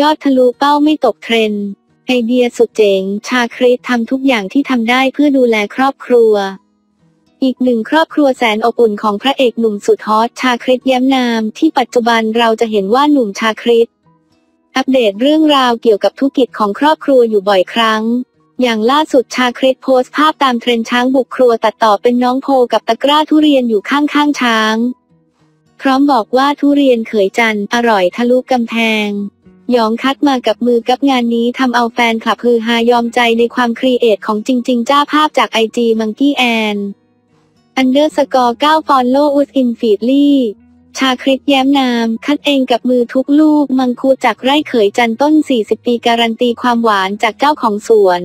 ยอดทะลุเป้าไม่ตกเทรนด์ไอเดียสุดเจ๋ง ชาคริตทำทุกอย่างที่ทำได้เพื่อดูแลครอบครัว อีกหนึ่งครอบครัวแสนอบอุ่นของพระเอกหนุ่มสุดฮอตชาคริตแย้มนาม ที่ปัจจุบันเราจะเห็นว่าหนุ่มชาคริตอัปเดตเรื่องราวเกี่ยวกับธุรกิจของครอบครัวอยู่บ่อยครั้ง อย่างล่าสุดชาคริตโพสต์ภาพตามเทรนด์ช้างบุกครัวตัดต่อเป็นน้องโพธิ์กับตะกร้าทุเรียนอยู่ข้างๆช้าง พร้อมบอกว่าทุเรียนเขยจันทร์อร่อยทะลุกำแพง ยองคัดมากับมือกับงานนี้ทำเอาแฟนคลับฮือฮายอมใจในความครีเอทของจริง ๆ จ้าภาพจากไอจีมังกี้แอนอันเดอร์สกอร์9ฟอนโลอุสอินฟีดลี่ชาคริสแย้มนาม คัดเองกับมือทุกลูก มังคุดจากไร่เขยจันต้น 40 ปีการันตีความหวานจากเจ้าของสวน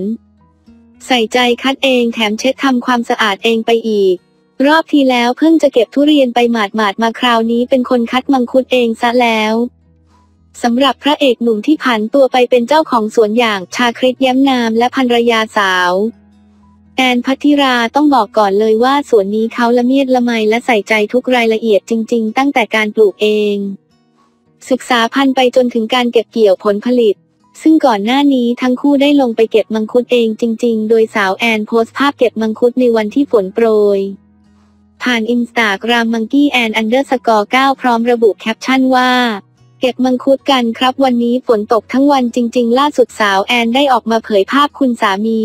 ใส่ใจคัดเองแถมเช็ดทำความสะอาดเองไปอีก รอบที่แล้วเพิ่งจะเก็บทุเรียนไปหมาดหมาดๆมาคราวนี้เป็นคนคัดมังคุดเองซะแล้ว สำหรับพระเอกหนุ่มที่ผันตัวไปเป็นเจ้าของสวนอย่างชาคริสแย้มนามและภรรยาสาว แอนพัทิราต้องบอกก่อนเลยว่าสวนนี้เขาละเมียดละไมและใส่ใจทุกรายละเอียดจริง ๆ ตั้งแต่การปลูกเอง ศึกษาพันธุ์ไปจนถึงการเก็บเกี่ยวผลผลิต ซึ่งก่อนหน้านี้ทั้งคู่ได้ลงไปเก็บมังคุดเองจริง ๆ โดยสาวแอนโพสต์ภาพเก็บมังคุดในวันที่ฝนโปรย ผ่าน Instagram Monkey Ann underscore 9พร้อมระบุแคปชั่นว่า เก็บมังคุดกันครับวันนี้ฝนตกทั้งวันจริง ๆ ล่าสุดสาวแอนได้ออกมาเผยภาพคุณสามี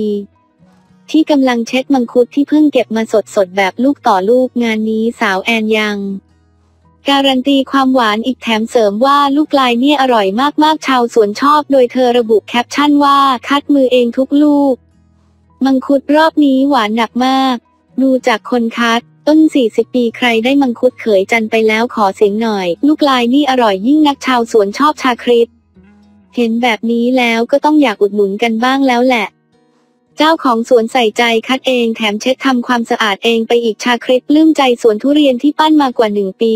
ที่กำลังเช็ดมังคุดที่เพิ่งเก็บมาสดๆแบบลูกต่อลูกงานนี้สาวแอนยัง การันตีความหวานอีกแถมเสริมว่าลูกลายเนี่ยอร่อยมากๆชาวสวนชอบ โดยเธอระบุแคปชั่นว่าคัดมือเองทุกลูก มังคุดรอบนี้หวานหนักมาก ดูจากคนคัด ต้น 40 ปีใครได้มังคุดเขยจันไปแล้วขอเสียงหน่อย ลูกลายนี่อร่อยยิ่งนักชาวสวนชอบชาคริสเห็นแบบนี้แล้วก็ต้องอยากอุดหนุนกันบ้างแล้วแหละ เจ้าของสวนใส่ใจคัดเองแถมเช็ดทำความสะอาดเองไปอีกชาคริสปลื้มใจสวนทุเรียนที่ปั้นมากว่าหนึ่งปี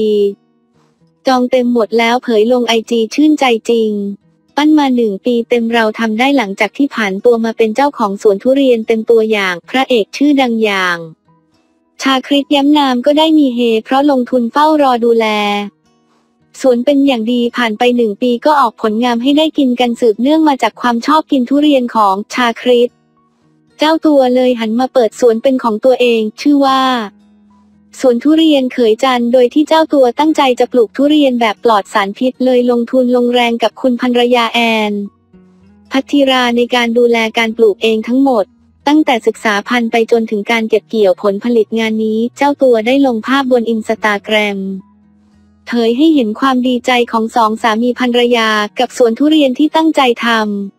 จองเต็มหมดแล้วเผยลงไอจีชื่นใจจริง ปั้นมาหนึ่งปีเต็มเราทำได้หลังจากที่ผ่านตัวมาเป็นเจ้าของสวนทุเรียนเต็มตัวอย่าง พระเอกชื่อดังอย่าง ชาคริสย้ำนามก็ได้มีเฮ เพราะลงทุนเฝ้ารอดูแลสวนเป็นอย่างดีผ่านไปหนึ่งปีก็ออกผลงามให้ได้กินกันสืบเนื่องมาจากความชอบกินทุเรียนของชาคริสเจ้าตัวเลยหันมาเปิดสวนเป็นของตัวเอง ชื่อว่าสวนทุเรียนเขยจันโดยที่เจ้าตัวตั้งใจจะปลูกทุเรียนแบบปลอดสารพิษเลยลงทุนลงแรงกับคุณภรรยาแอนพัทธิราในการดูแลการปลูกเองทั้งหมด ตั้งแต่ศึกษาพันธุ์ไปจนถึงการเก็บเกี่ยวผลผลิตงานนี้ เจ้าตัวได้ลงภาพบนอินสตาแกรมเผยให้เห็นความดีใจของสองสามีภรรยากับสวนทุเรียนที่ตั้งใจทำ